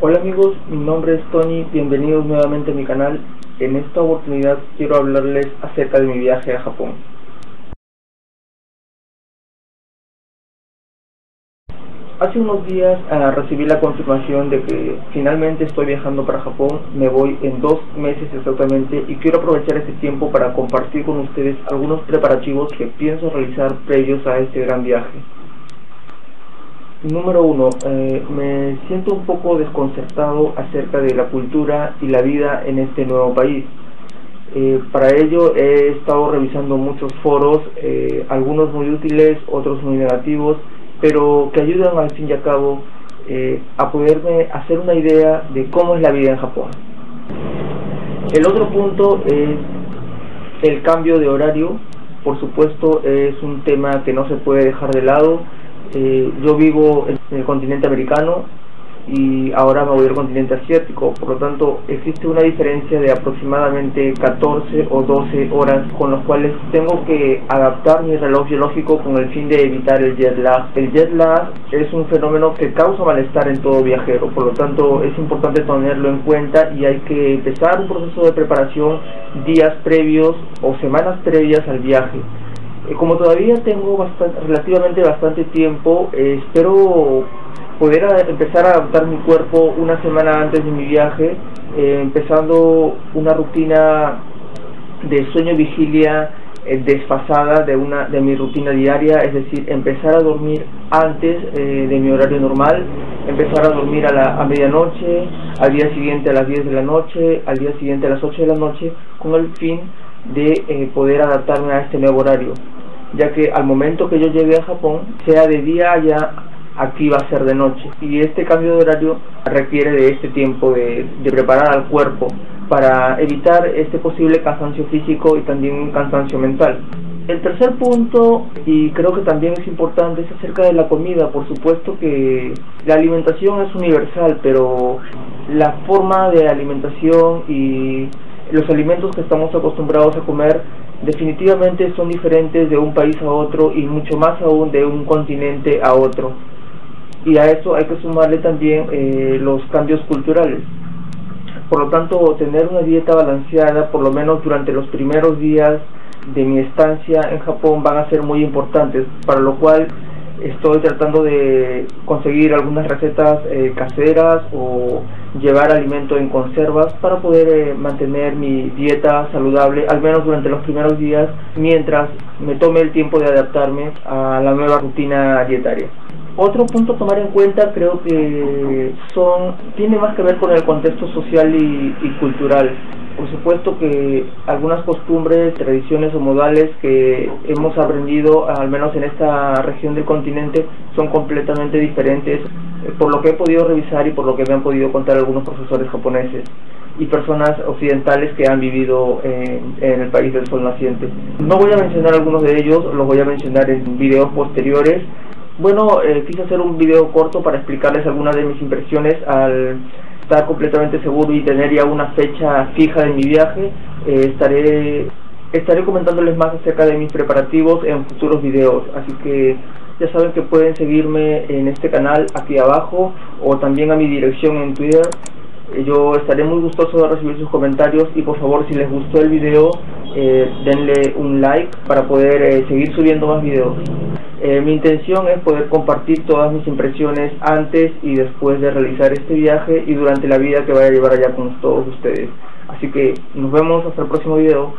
Hola amigos, mi nombre es Tony, bienvenidos nuevamente a mi canal. En esta oportunidad quiero hablarles acerca de mi viaje a Japón. Hace unos días uh, recibí la confirmación de que finalmente estoy viajando para Japón, me voy en dos meses exactamente y quiero aprovechar este tiempo para compartir con ustedes algunos preparativos que pienso realizar previos a este gran viaje. Número uno, eh, me siento un poco desconcertado acerca de la cultura y la vida en este nuevo país. Eh, para ello he estado revisando muchos foros, eh, algunos muy útiles, otros muy negativos, pero que ayudan al fin y al cabo a poderme hacer una idea de cómo es la vida en Japón. El otro punto es el cambio de horario. Por supuesto es un tema que no se puede dejar de lado eh, yo vivo en el continente americano y ahora me voy al continente asiático, por lo tanto existe una diferencia de aproximadamente 14 o 12 horas con los cuales tengo que adaptar mi reloj biológico con el fin de evitar el jet lag. El jet lag es un fenómeno que causa malestar en todo viajero, por lo tanto es importante tenerlo en cuenta y hay que empezar un proceso de preparación días previos o semanas previas al viaje. Eh, como todavía tengo relativamente bastante tiempo, eh, espero poder empezar a adaptar mi cuerpo una semana antes de mi viaje, eh, empezando una rutina de sueño-vigilia desfasada de una de mi rutina diaria, es decir, empezar a dormir antes de mi horario normal, empezar a dormir a, la, a medianoche, al día siguiente a las 10 de la noche, al día siguiente a las 8 de la noche, con el fin de poder adaptarme a este nuevo horario ya que al momento que yo llegue a Japón, sea de día allá, aquí va a ser de noche. Y este cambio de horario requiere de este tiempo de, preparar al cuerpo para evitar este posible cansancio físico y también un cansancio mental. El tercer punto, y creo que también es importante, es acerca de la comida. Por supuesto que la alimentación es universal, pero la forma de alimentación y los alimentos que estamos acostumbrados a comer definitivamente son diferentes de un país a otro y mucho más aún de un continente a otro. Y a eso hay que sumarle también eh, los cambios culturales. Por lo tanto, tener una dieta balanceada, por lo menos durante los primeros días de mi estancia en Japón, van a ser muy importantes, para lo cual estoy tratando de conseguir algunas recetas eh, caseras o llevar alimento en conservas para poder eh, mantener mi dieta saludable al menos durante los primeros días mientras me tome el tiempo de adaptarme a la nueva rutina dietaria. Otro punto a tomar en cuenta creo que son tiene más que ver con el contexto social y, cultural. Por supuesto que algunas costumbres, tradiciones o modales que hemos aprendido, al menos en esta región del continente, son completamente diferentes, eh, por lo que he podido revisar y por lo que me han podido contar algunos profesores japoneses y personas occidentales que han vivido en, el país del sol naciente. No voy a mencionar algunos de ellos, los voy a mencionar en videos posteriores. Bueno, eh, quise hacer un video corto para explicarles algunas de mis impresiones al estar completamente seguro y tener ya una fecha fija de mi viaje, eh, estaré estaré comentándoles más acerca de mis preparativos en futuros videos, así que ya saben que pueden seguirme en este canal aquí abajo o también a mi dirección en Twitter. Eh, yo estaré muy gustoso de recibir sus comentarios y por favor si les gustó el video eh, denle un like para poder seguir subiendo más videos. Eh, mi intención es poder compartir todas mis impresiones antes y después de realizar este viaje y durante la vida que vaya a llevar allá con todos ustedes. Así que nos vemos hasta el próximo video.